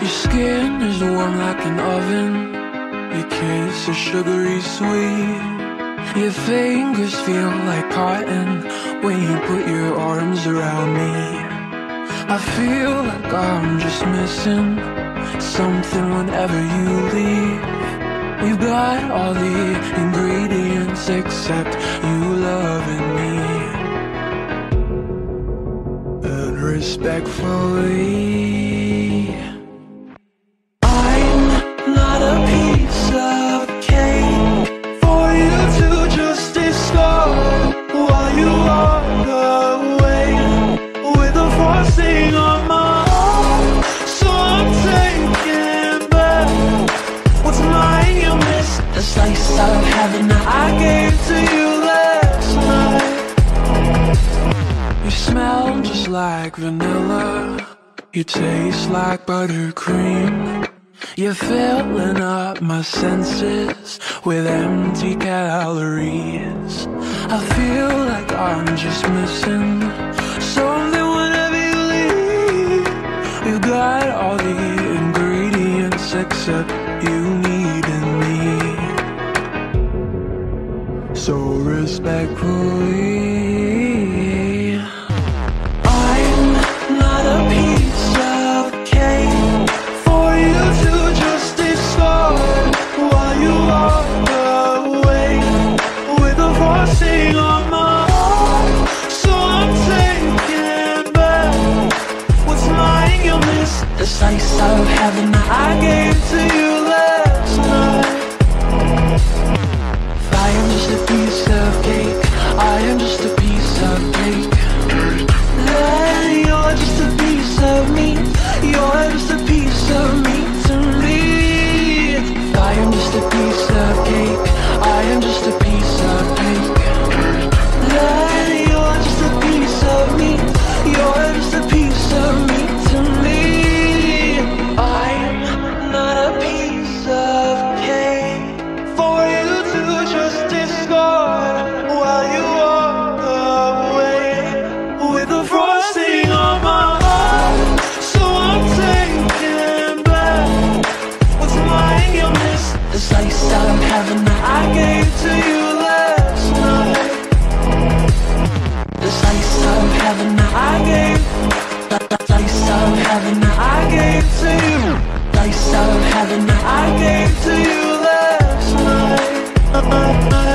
Your skin is warm like an oven. Your kiss is sugary sweet. Your fingers feel like cotton When you put your arms around me. I feel like I'm just missing Something whenever you leave We've got all the ingredients except you loving me. And respectfully like vanilla. You taste like buttercream. You're filling up my senses With empty calories. I feel like I'm just missing Something whenever you leave. We've got all the ingredients Except you needing me. So respectfully I gave to you last night.